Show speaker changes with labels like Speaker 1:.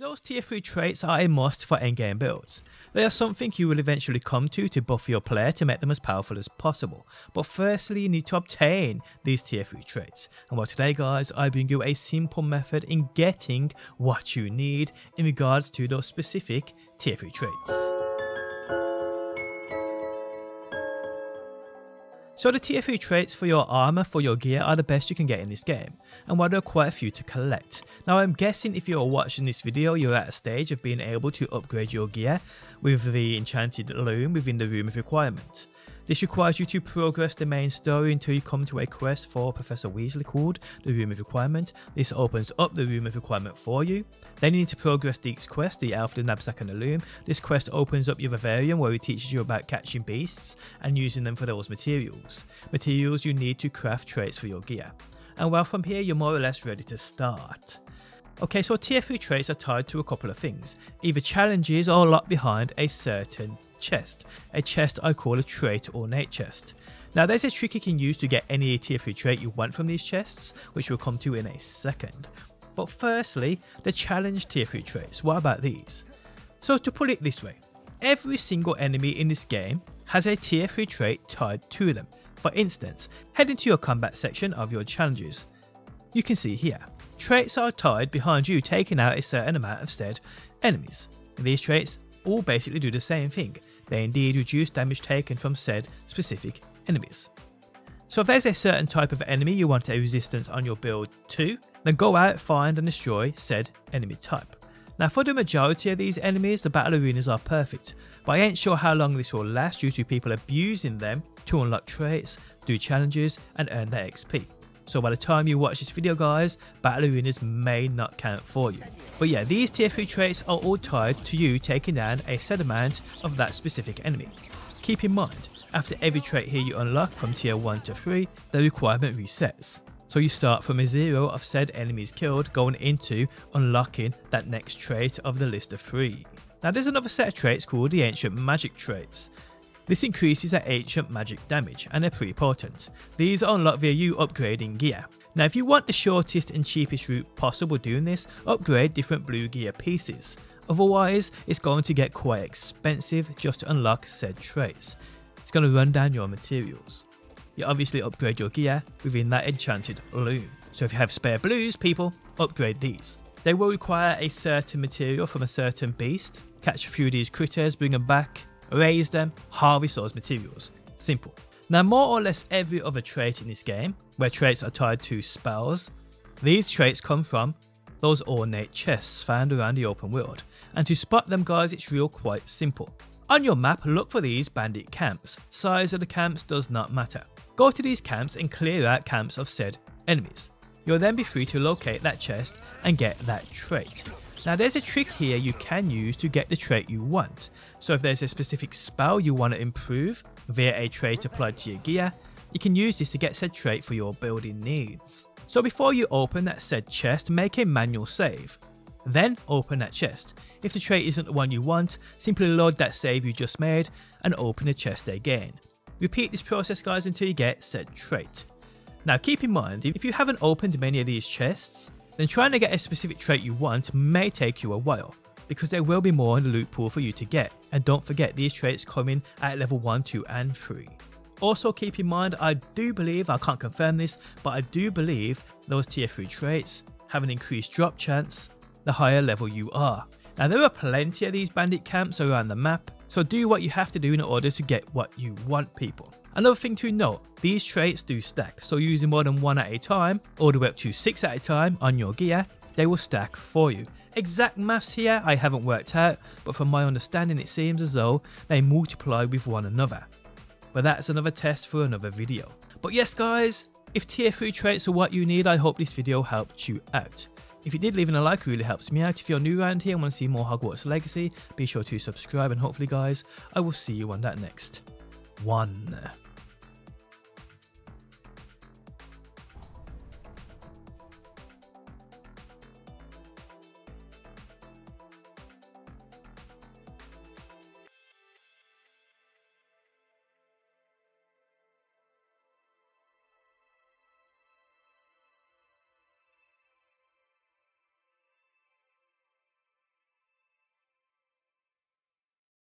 Speaker 1: Those tier 3 traits are a must for endgame builds. They are something you will eventually come to to buff your player to make them as powerful as possible, but firstly you need to obtain these tier 3 traits. And well today guys I bring you a simple method in getting what you need in regards to those specific tier 3 traits. So the tier 3 traits for your armor for your gear are the best you can get in this game, and while there are quite a few to collect. Now I'm guessing if you're watching this video you're at a stage of being able to upgrade your gear with the enchanted loom within the room of requirement. This requires you to progress the main story until you come to a quest for Professor Weasley called the Room of Requirement. This opens up the Room of Requirement for you. Then you need to progress Deek's quest, the Elf, the Knapsack and the Loom. This quest opens up your Vivarium where it teaches you about catching beasts and using them for those materials. Materials you need to craft traits for your gear. And well from here you're more or less ready to start. Okay, so tier 3 traits are tied to a couple of things, either challenges or locked behind a certain chest, a chest I call a trait or ornate chest. Now there's a trick you can use to get any tier 3 trait you want from these chests, which we'll come to in a second. But firstly, the challenge tier 3 traits, what about these? So to put it this way, every single enemy in this game has a tier 3 trait tied to them. For instance, head into your combat section of your challenges. You can see here, traits are tied behind you taking out a certain amount of said enemies. These traits all basically do the same thing, they indeed reduce damage taken from said specific enemies. So if there's a certain type of enemy you want a resistance on your build to, then go out, find and destroy said enemy type. Now for the majority of these enemies, the battle arenas are perfect, but I ain't sure how long this will last due to people abusing them to unlock traits, do challenges and earn their XP. So by the time you watch this video guys, battle arenas may not count for you. But yeah, these tier 3 traits are all tied to you taking down a set amount of that specific enemy. Keep in mind, after every trait here you unlock from tier 1 to 3, the requirement resets. So you start from a zero of said enemies killed going into unlocking that next trait of the list of 3. Now there's another set of traits called the Ancient Magic traits. This increases their ancient magic damage and they're pretty potent. These are unlocked via you upgrading gear. Now if you want the shortest and cheapest route possible doing this, upgrade different blue gear pieces. Otherwise, it's going to get quite expensive just to unlock said traits. It's going to run down your materials. You obviously upgrade your gear within that enchanted loom. So if you have spare blues, people, upgrade these. They will require a certain material from a certain beast. Catch a few of these critters, bring them back, raise them, harvest those materials. Simple. Now more or less every other trait in this game, where traits are tied to spells, these traits come from those ornate chests found around the open world, and to spot them guys it's real quite simple. On your map look for these bandit camps, size of the camps does not matter. Go to these camps and clear out camps of said enemies. You'll then be free to locate that chest and get that trait. Now there's a trick here you can use to get the trait you want. So if there's a specific spell you want to improve via a trait applied to your gear, you can use this to get said trait for your building needs. So before you open that said chest, make a manual save. Then open that chest. If the trait isn't the one you want, simply load that save you just made and open the chest again. Repeat this process guys until you get said trait. Now keep in mind, if you haven't opened many of these chests, then trying to get a specific trait you want may take you a while, because there will be more in the loot pool for you to get, and don't forget these traits come in at level 1, 2 and 3. Also keep in mind, I do believe, I can't confirm this, but I do believe those tier 3 traits have an increased drop chance the higher level you are. Now there are plenty of these bandit camps around the map, so do what you have to do in order to get what you want people. Another thing to note, these traits do stack, so using more than one at a time, all the way up to six at a time on your gear, they will stack for you. Exact maths here I haven't worked out, but from my understanding it seems as though they multiply with one another. But that's another test for another video. But yes guys, if tier 3 traits are what you need, I hope this video helped you out. If you did, leaving a like really helps me out. If you're new around here and want to see more Hogwarts Legacy, be sure to subscribe and hopefully guys, I will see you on that next one.